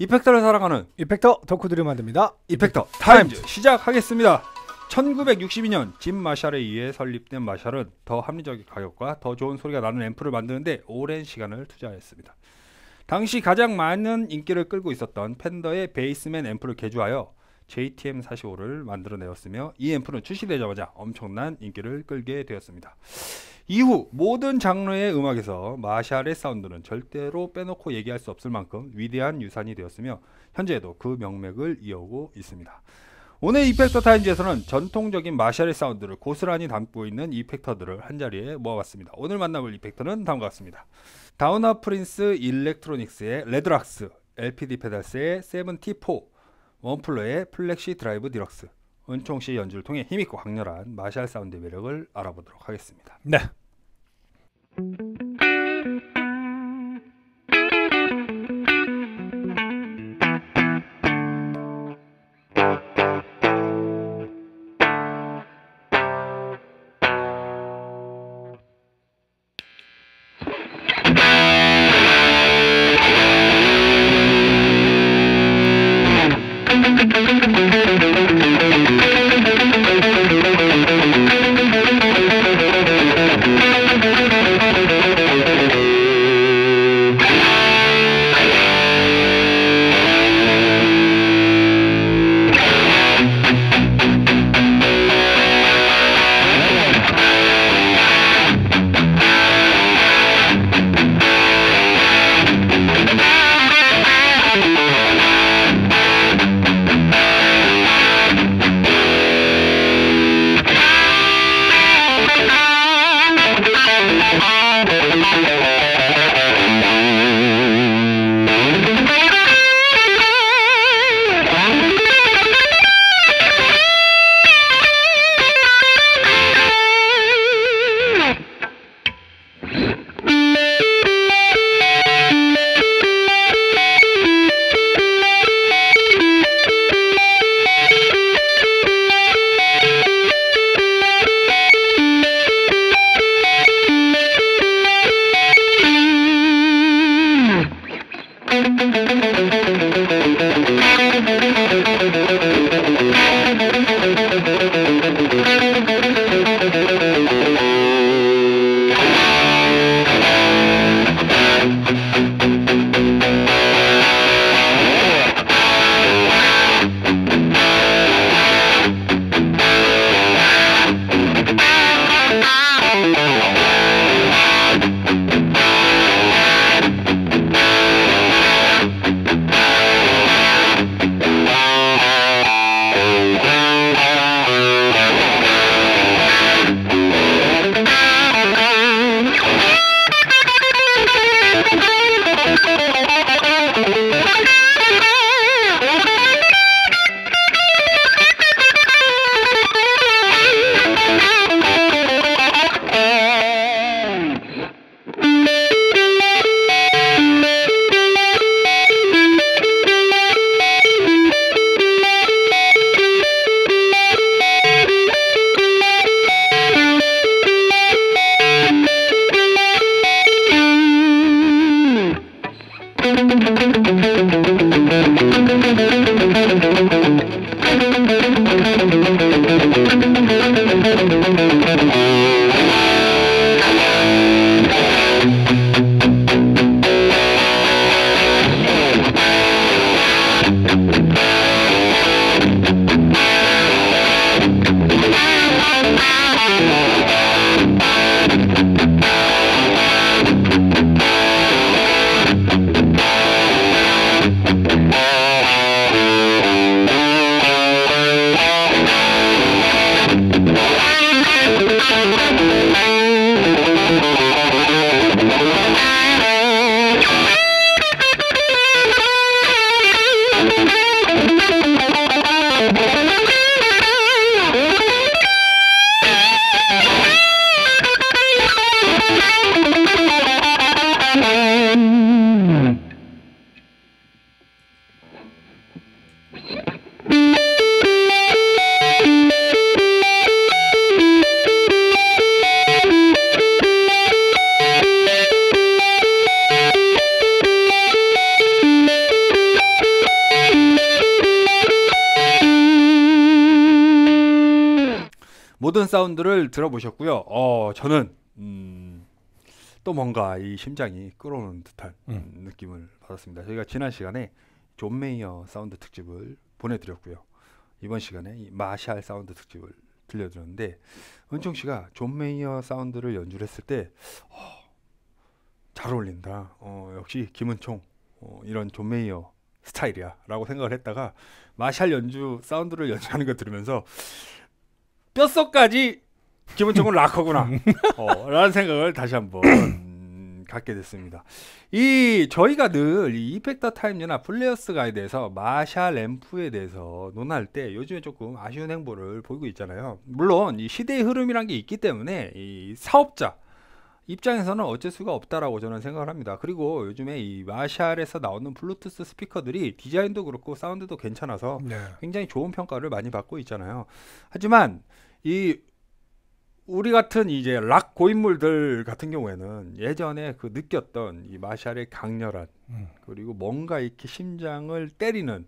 이펙터를 사랑하는 이펙터 덕후들이 만듭니다. 이펙터 타임즈 시작하겠습니다. 1962년 짐 마샬에 의해 설립된 마샬은 더 합리적인 가격과 더 좋은 소리가 나는 앰프를 만드는데 오랜 시간을 투자했습니다. 당시 가장 많은 인기를 끌고 있었던 펜더의 Bassman 앰프를 개조하여 JTM45를 만들어내었으며 이 앰프는 출시되자마자 엄청난 인기를 끌게 되었습니다. 이후 모든 장르의 음악에서 마샬의 사운드는 절대로 빼놓고 얘기할 수 없을 만큼 위대한 유산이 되었으며 현재에도 그 명맥을 이어오고 있습니다. 오늘 이펙터 타임즈에서는 전통적인 마샬의 사운드를 고스란히 담고 있는 이펙터들을 한자리에 모아봤습니다. 오늘 만나볼 이펙터는 다음과 같습니다. Dawner Prince Electronics의 Red Rox, LPD 페달스의 세븐티4, Wampler의 Plexi Drive Deluxe, 은총씨 연주를 통해 힘있고 강렬한 마샬 사운드의 매력을 알아보도록 하겠습니다. 네. 모든 사운드를 들어보셨고요. 어, 저는 음, 또 뭔가 이 심장이 끓어오는 듯한 음. 느낌을 받았습니다. 저희가 지난 시간에 존 메이어 사운드 특집을 보내드렸고요. 이번 시간에 이 마샬 사운드 특집을 들려드렸는데 은총 씨가 존 메이어 사운드를 연주를 했을 때 어, 잘 어울린다. 어, 역시 김은총 어, 이런 존 메이어 스타일이야라고 생각을 했다가 마샬 연주 사운드를 연주하는 거 들으면서 뼛속까지 기본적으로 락커구나 어, 라는 생각을 다시 한번 음, 갖게 됐습니다. 이 저희가 늘 이 이펙터 타임즈나 플레이어스 가이드에서 마샬 앰프에 대해서 논할 때 요즘에 조금 아쉬운 행보를 보이고 있잖아요. 물론 이 시대의 흐름이란 게 있기 때문에 이 사업자 입장에서는 어쩔 수가 없다라고 저는 생각을 합니다. 그리고 요즘에 이 마샬에서 나오는 블루투스 스피커들이 디자인도 그렇고 사운드도 괜찮아서 네. 굉장히 좋은 평가를 많이 받고 있잖아요. 하지만 이 우리 같은 이제 락 고인물들 같은 경우에는 예전에 그 느꼈던 이 마샬의 강렬한 음. 그리고 뭔가 이렇게 심장을 때리는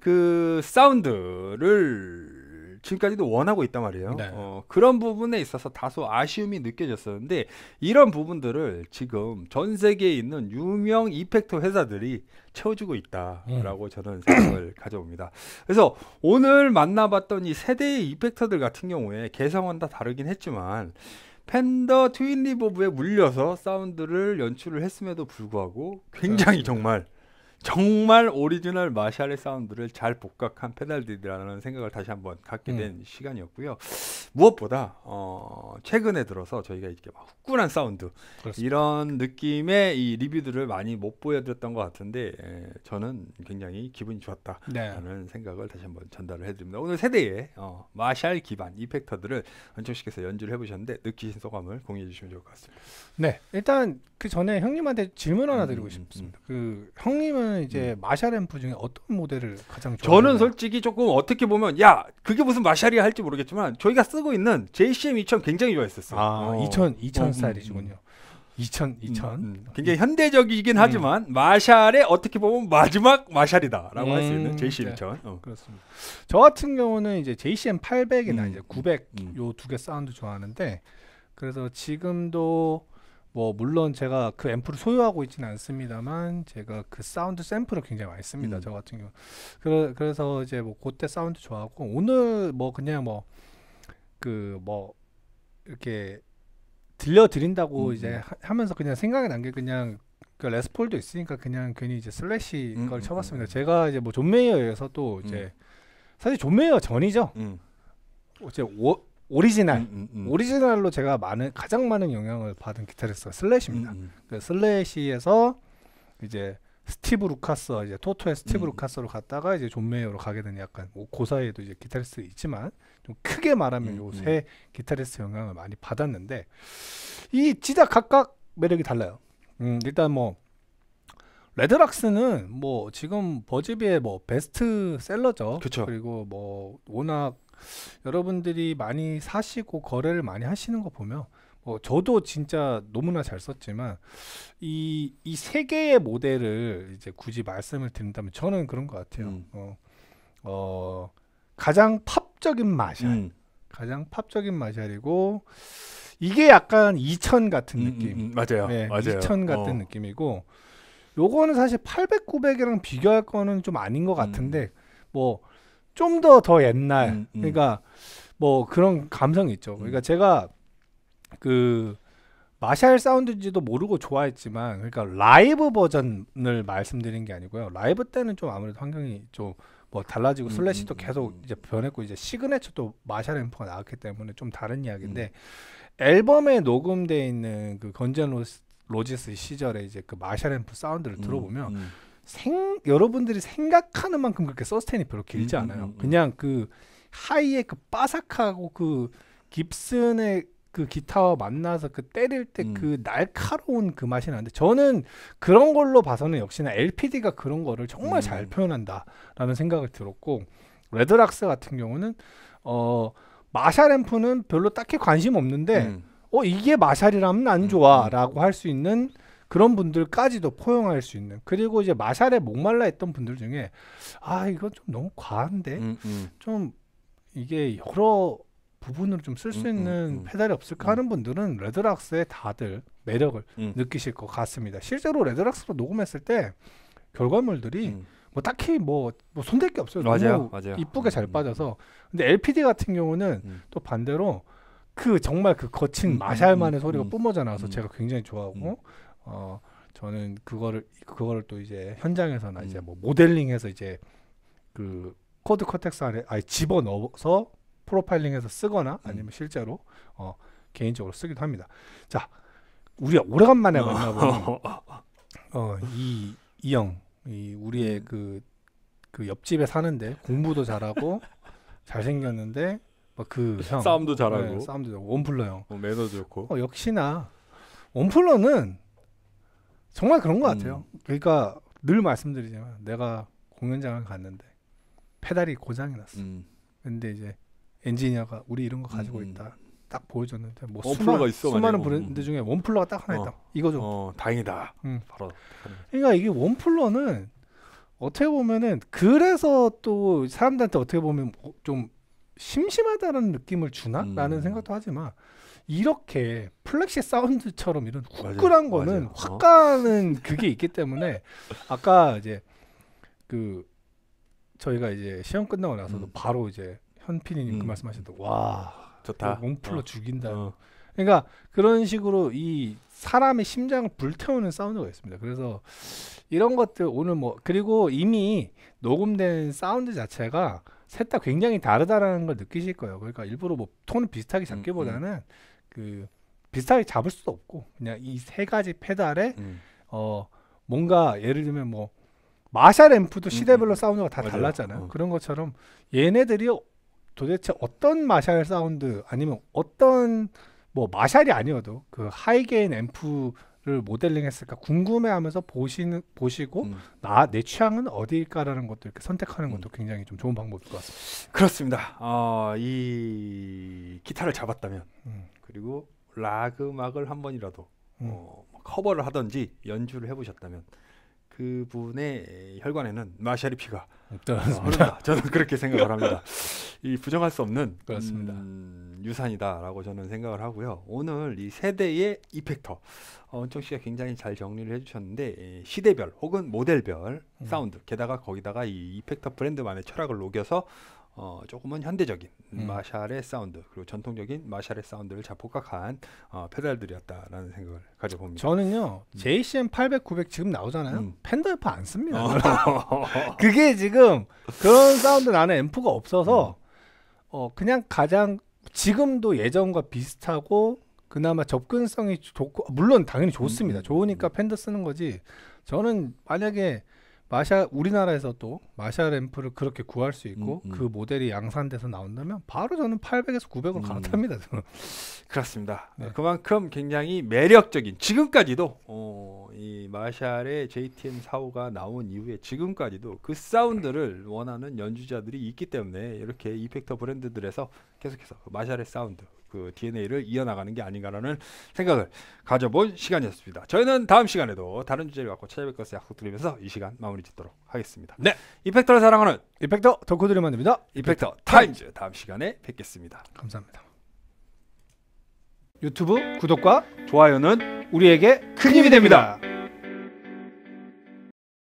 그 사운드를 지금까지도 원하고 있단 말이에요. 네. 어, 그런 부분에 있어서 다소 아쉬움이 느껴졌었는데 이런 부분들을 지금 전 세계에 있는 유명 이펙터 회사들이 채워주고 있다라고 저는 생각을 가져봅니다. 그래서 오늘 만나봤던 이 세 대의 이펙터들 같은 경우에 개성은 다 다르긴 했지만 펜더 Twin Reverb에 물려서 사운드를 연출을 했음에도 불구하고 굉장히 정말 정말 오리지널 마샬의 사운드를 잘 복각한 페달들이라는 생각을 다시 한번 갖게 된 시간이었고요. 무엇보다 어, 최근에 들어서 저희가 이렇게 막 후끈한 사운드 그렇습니다. 이런 느낌의 이 리뷰들을 많이 못 보여드렸던 것 같은데 에, 저는 굉장히 기분이 좋았다. 네. 라는 생각을 다시 한번 전달을 해드립니다. 오늘 세 대의 어, 마샬 기반 이펙터들을 은총 씨께서 연주를 해보셨는데 느끼신 소감을 공유해 주시면 좋을 것 같습니다. 네. 일단 그 전에 형님한테 질문 하나 음, 드리고 음, 싶습니다. 그 형님은 이제 마샬 앰프 중에 어떤 모델을 가장 저는 좋아하나요? 솔직히 조금 어떻게 보면 야 그게 무슨 마샬이야 할지 모르겠지만 저희가 쓰고 있는 JCM 2000 굉장히 좋아했었어요. 아, 어. 2000 2000 어, 음, 스타일이시군요. 2000 2000. 음, 음. 굉장히 현대적이긴 하지만 마샬의 어떻게 보면 마지막 마샬이다라고 할수 있는 음, JCM 네. 2000. 어. 그렇습니다. 저 같은 경우는 이제 JCM 800이나 음, 이제 900 음. 요 두 개 사운드 좋아하는데 그래서 지금도 뭐 물론 제가 그 앰프를 소유하고 있지는 않습니다만 제가 그 사운드 샘플을 굉장히 많이 씁니다. 음. 저 같은 경우. 그래, 그래서 이제 뭐 그때 사운드 좋아하고 오늘 뭐 그냥 뭐 그뭐 이렇게 들려드린다고 음, 이제 음. 하, 하면서 그냥 생각이 난 게 그냥 그 Les Paul도 있으니까 그냥 괜히 이제 슬래시 음, 걸 음, 쳐봤습니다. 음. 제가 이제 뭐 존 메이어에서 또 이제 사실 존 메이어 전이죠. 음. 이제 오, 오리지널 음, 음, 음. 오리지널로 제가 많은 가장 많은 영향을 받은 기타리스트가 슬래시입니다. 음, 음. 그 슬래시에서 이제 스티브 루카서 이제 토토의 스티브 음. 루카서로 갔다가 이제 존 메이어로 가게 된 약간 뭐 그 사이에도 이제 기타리스트 있지만 좀 크게 말하면 음, 요 음. 세 기타리스트 영향을 많이 받았는데 이 진짜 각각 매력이 달라요. 음, 일단 뭐 레드락스는 뭐 지금 버즈비의 뭐 베스트 셀러죠. 그쵸. 그리고 뭐 워낙 여러분들이 많이 사시고 거래를 많이 하시는 거 보면 뭐 저도 진짜 너무나 잘 썼지만 이 이 세 개의 모델을 이제 굳이 말씀을 드린다면 저는 그런 것 같아요. 음. 어, 어 가장 팝적인 마샬, 음. 가장 팝적인 마샬이고 이게 약간 2000 같은 음, 느낌. 음, 음, 맞아요. 네, 맞아요. 2000 같은 어. 느낌이고 요거는 사실 800, 900이랑 비교할 거는 좀 아닌 것 같은데 뭐 좀더더 옛날 음, 음. 그러니까 뭐 그런 감성이 있죠. 그러니까 음. 제가 그 마샬 사운드인지도 모르고 좋아했지만 그러니까 라이브 버전을 말씀드린 게 아니고요. 라이브 때는 좀 아무래도 환경이 좀 뭐 달라지고 음, 슬래시도 음, 계속 음. 이제 변했고 이제 signature도 마샬 앰프가 나왔기 때문에 좀 다른 이야기인데 음. 앨범에 녹음돼 있는 그 Guns N' Roses 시절에 이제 그 마샬 앰프 사운드를 들어보면 음, 생 여러분들이 생각하는 만큼 그렇게 sustain이 별로 길지 음, 음, 않아요. 음, 음. 그냥 그 high의 그 바삭하고 그 깁슨의 그 기타와 만나서 그 때릴 때 음. 그 날카로운 그 맛이 나는데 저는 그런 걸로 봐서는 역시나 LPD가 그런 거를 정말 음. 잘 표현한다라는 생각을 들었고 Red Rox 같은 경우는 어 마샬 앰프는 별로 딱히 관심 없는데 음. 어 이게 마샬이라면 안 음, 좋아라고 할수 있는 그런 분들까지도 포용할 수 있는 그리고 이제 마샬에 목말라 했던 분들 중에 아 이건 좀 너무 과한데 음, 음. 좀 이게 여러 부분으로 좀 쓸수 음, 음, 있는 음. 페달이 없을까 음. 하는 분들은 레드락스의 다들 매력을 음. 느끼실 것 같습니다. 실제로 레드락스로 녹음했을 때 결과물들이 음. 뭐 딱히 뭐, 뭐 손댈 게 없어요. 맞아요, 맞아요. 이쁘게 잘 음, 빠져서. 근데 LPD 같은 경우는 음. 또 반대로 그 정말 그 거친 음, 마샬만의 음, 소리가 음. 뿜어져 나와서 음. 제가 굉장히 좋아하고 음. 어 저는 그거를 그거를 또 이제 현장에서나 이제 음. 뭐 모델링해서 이제 그 Quad Cortex 안에 아예 집어 넣어서 프로파일링해서 쓰거나 아니면 실제로 어 개인적으로 쓰기도 합니다. 자, 우리가 오래간만에 만나보는 어이 이형 이 우리의 그그 옆집에 사는데 공부도 잘하고 잘생겼는데 뭐그형 싸움도 잘하고 네, 싸움도 잘하고 원플러 형. 뭐 매너도 좋고. 어, 역시나 원플러는 정말 그런 것 같아요. 음. 그러니까 늘 말씀드리지만 내가 공연장을 갔는데 페달이 고장이 났어. 음. 근데 이제 엔지니어가 우리 이런 거 가지고 음. 있다. 딱 보여줬는데 뭐 원플러가 수많, 있어, 수많은 만약에. 브랜드 음. 중에 원플러가 딱 하나 어. 있다. 이거죠. 어, 다행이다. 음. 바로. 그러니까 이게 원플러는 어떻게 보면은 그래서 또 사람들한테 어떻게 보면 뭐좀 심심하다는 느낌을 주나라는 음. 생각도 하지만 이렇게 플렉시 사운드처럼 이런. 후끈한 거는 맞아요. 확 어. 가는 그게 있기 때문에 아까 이제 그 저희가 이제 시험 끝나고 나서도 음. 바로 이제 현피디님 그 음. 말씀하셨던 와 좋다. 원플러 어. 죽인다. 어. 그러니까 그런 식으로 이 사람의 심장을 불태우는 사운드가 있습니다. 그래서 이런 것들 오늘 뭐 그리고 이미 녹음된 사운드 자체가 셋 다 굉장히 다르다라는 걸 느끼실 거예요. 그러니까 일부러 뭐 톤을 비슷하게 잡기보다는 그 비슷하게 잡을 수도 없고 그냥 이 세 가지 페달에 음. 어 뭔가 예를 들면 뭐 마샬 앰프도 시대별로 음. 사운드가 다 맞아요. 달랐잖아요. 어. 그런 것처럼 얘네들이 도대체 어떤 마샬 사운드 아니면 어떤 뭐 마샬이 아니어도 그 high gain 앰프를 모델링했을까 궁금해하면서 보시는 보시고 음. 나의 취향은 어디일까라는 것도 이렇게 선택하는 음. 것도 굉장히 좀 좋은 방법일 것 같습니다. 그렇습니다. 어, 이 기타를 잡았다면 음. 그리고 락 음악을 한 번이라도 음. 어, 뭐 커버를 하든지 연주를 해보셨다면 그분의 혈관에는 마샬의 피가 어, 흐른다. 저는 그렇게 생각을 합니다. 이 부정할 수 없는 그렇습니다. 음, 유산이다라고 저는 생각을 하고요. 오늘 이 세 대의 이펙터 어, 원청 씨가 굉장히 잘 정리를 해주셨는데 에, 시대별 혹은 모델별 음. 사운드 게다가 거기다가 이 이펙터 브랜드만의 철학을 녹여서 어, 조금은 현대적인 음. 마샬의 사운드 그리고 전통적인 마샬의 사운드를 자 복각한 어, 페달들이었다라는 생각을 가져봅니다. 저는요 JCM 800, 900 지금 나오잖아요. 음. 펜더 앰프 안 씁니다. 어. 그게 지금 그런 사운드 나는 앰프가 없어서 음. 어 그냥 가장 지금도 예전과 비슷하고 그나마 접근성이 좋고 물론 당연히 좋습니다. 음, 음, 좋으니까 음. 펜더 쓰는 거지. 저는 만약에 마샬 우리나라에서 또 마샬 앰프를 그렇게 구할 수 있고 음, 음. 그 모델이 양산돼서 나온다면 바로 저는 800에서 900으로 음. 갈아탑니다. 저는. 그렇습니다. 네. 그만큼 굉장히 매력적인 지금까지도 어, 이 마샬의 JTM 45가 나온 이후에 지금까지도 그 사운드를 원하는 연주자들이 있기 때문에 이렇게 이펙터 브랜드들에서 계속해서 그 마샬의 사운드 그 DNA를 이어나가는 게 아닌가라는 생각을 가져본 시간이었습니다. 저희는 다음 시간에도 다른 주제를 갖고 찾아뵐 것을 약속드리면서 이 시간 마무리 짓도록 하겠습니다. 네. 이펙터를 사랑하는 이펙터 덕후들이 만듭니다. 이펙터 타임즈 다음 시간에 뵙겠습니다. 감사합니다. 유튜브 구독과 좋아요는 우리에게 큰 힘이 됩니다.